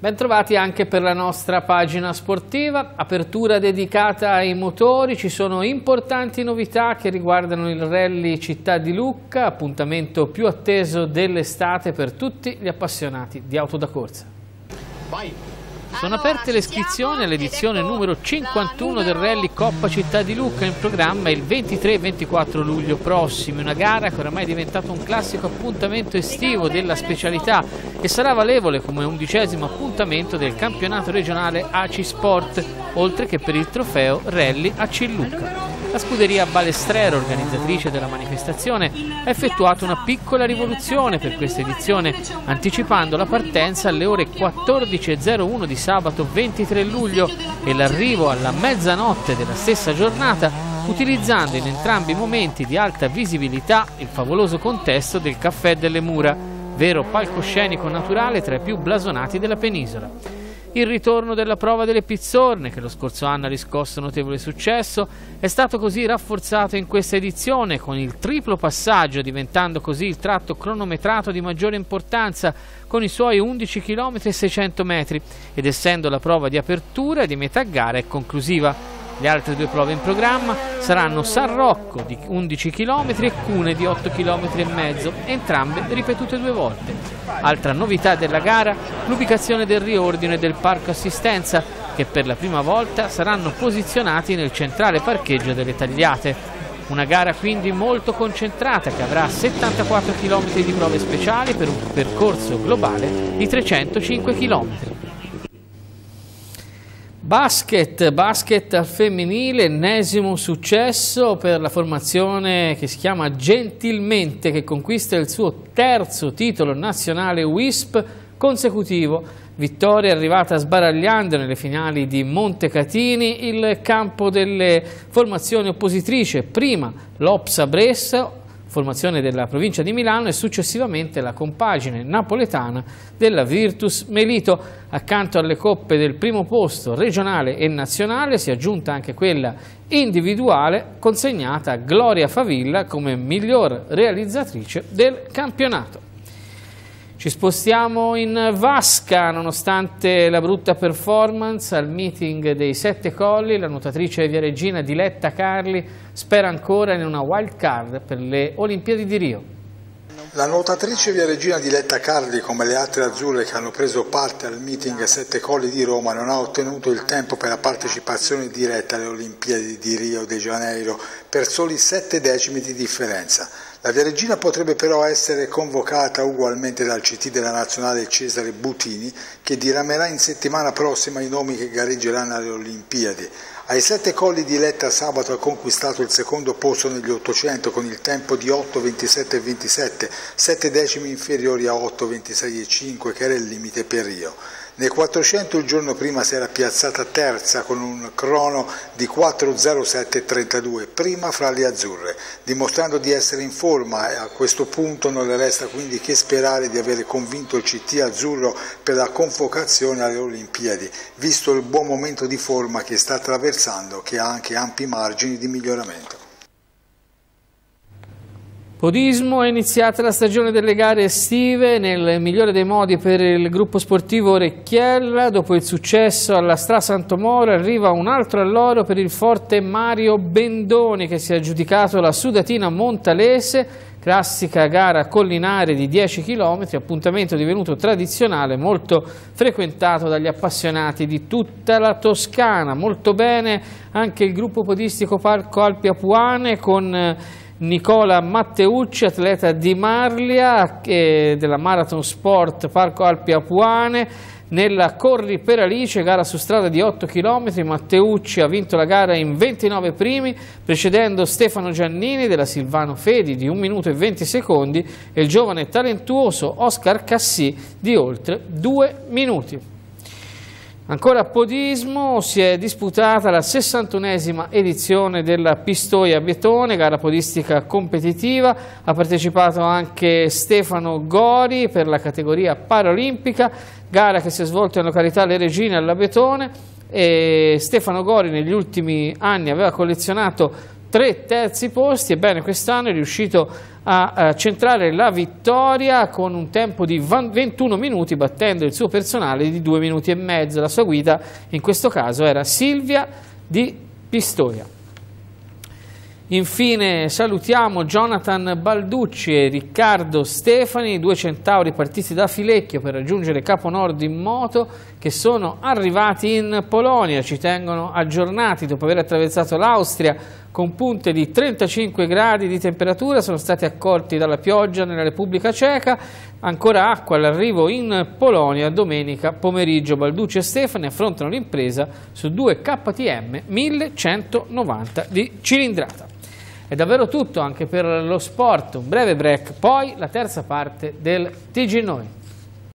Bentrovati anche per la nostra pagina sportiva, apertura dedicata ai motori, ci sono importanti novità che riguardano il Rally Città di Lucca, appuntamento più atteso dell'estate per tutti gli appassionati di auto da corsa. Vai. Sono aperte le iscrizioni all'edizione numero 51 del Rally Coppa Città di Lucca in programma il 23 e 24 luglio prossimi, una gara che oramai è diventata un classico appuntamento estivo della specialità e sarà valevole come undicesimo appuntamento del campionato regionale ACI Sport, oltre che per il trofeo Rally AC Lucca. La scuderia Balestrero, organizzatrice della manifestazione, ha effettuato una piccola rivoluzione per questa edizione, anticipando la partenza alle ore 14.01 di sabato 23 luglio e l'arrivo alla mezzanotte della stessa giornata, utilizzando in entrambi i momenti di alta visibilità il favoloso contesto del Caffè delle Mura, vero palcoscenico naturale tra i più blasonati della penisola. Il ritorno della prova delle pizzorne, che lo scorso anno ha riscosso notevole successo, è stato così rafforzato in questa edizione con il triplo passaggio, diventando così il tratto cronometrato di maggiore importanza con i suoi 11 km e 600 metri ed essendo la prova di apertura di metà gara e conclusiva. Le altre due prove in programma saranno San Rocco di 11 km e Cune di 8 km e mezzo, entrambe ripetute due volte. Altra novità della gara, l'ubicazione del riordine del parco assistenza, che per la prima volta saranno posizionati nel centrale parcheggio delle tagliate. Una gara quindi molto concentrata che avrà 74 km di prove speciali per un percorso globale di 305 km. Basket, basket femminile, ennesimo successo per la formazione che si chiama Gentilmente, che conquista il suo terzo titolo nazionale WISP consecutivo. Vittoria arrivata sbaragliando nelle finali di Montecatini, il campo delle formazioni oppositrici, prima l'Opsa Brescia, formazione della provincia di Milano e successivamente la compagine napoletana della Virtus Melito. Accanto alle coppe del primo posto regionale e nazionale si è aggiunta anche quella individuale consegnata a Gloria Favilla come miglior realizzatrice del campionato. Ci spostiamo in vasca, nonostante la brutta performance al meeting dei Sette Colli, la nuotatrice via regina Diletta Carli spera ancora in una wild card per le Olimpiadi di Rio. La nuotatrice via regina Diletta Carli, come le altre azzurre che hanno preso parte al meeting Sette Colli di Roma, non ha ottenuto il tempo per la partecipazione diretta alle Olimpiadi di Rio de Janeiro per soli sette decimi di differenza. La Via Regina potrebbe però essere convocata ugualmente dal CT della nazionale Cesare Butini che diramerà in settimana prossima i nomi che gareggeranno alle Olimpiadi. Ai sette colli di Letta sabato ha conquistato il secondo posto negli 800 con il tempo di 8.27,27, sette decimi inferiori a 8.26,5 che era il limite per Rio. Nel 400 il giorno prima si era piazzata terza con un crono di 4.07.32, prima fra le azzurre, dimostrando di essere in forma e a questo punto non le resta quindi che sperare di avere convinto il CT azzurro per la convocazione alle Olimpiadi, visto il buon momento di forma che sta attraversando che ha anche ampi margini di miglioramento. Podismo è iniziata la stagione delle gare estive nel migliore dei modi per il gruppo sportivo Orecchiella. Dopo il successo alla Stra Santomoro arriva un altro alloro per il forte Mario Bendoni che si è aggiudicato la Sudatina Montalese, classica gara collinare di 10 km, appuntamento divenuto tradizionale, molto frequentato dagli appassionati di tutta la Toscana. Molto bene anche il gruppo podistico Parco Alpi Apuane con Nicola Matteucci, atleta di Marlia della Marathon Sport Parco Alpi Apuane. Nella Corri per Alice, gara su strada di 8 km, Matteucci ha vinto la gara in 29 primi, precedendo Stefano Giannini della Silvano Fedi di 1 minuto e 20 secondi e il giovane talentuoso Oscar Cassi di oltre 2 minuti. Ancora a Podismo si è disputata la 61esima edizione della Pistoia Betone, gara podistica competitiva. Ha partecipato anche Stefano Gori per la categoria paralimpica, gara che si è svolta in località Le Regine alla Betone. E Stefano Gori negli ultimi anni aveva collezionato tre terzi posti, ebbene quest'anno è riuscito a, a centrare la vittoria con un tempo di 21 minuti battendo il suo personale di 2 minuti e mezzo, la sua guida in questo caso era Silvia di Pistoia. Infine salutiamo Jonathan Balducci e Riccardo Stefani, due centauri partiti da Filecchio per raggiungere Capo Nord in moto che sono arrivati in Polonia, ci tengono aggiornati dopo aver attraversato l'Austria con punte di 35 gradi di temperatura, sono stati accolti dalla pioggia nella Repubblica Ceca, ancora acqua all'arrivo in Polonia domenica pomeriggio. Balducci e Stefani affrontano l'impresa su due KTM 1190 di cilindrata. È davvero tutto anche per lo sport, un breve break, poi la terza parte del TG Noi.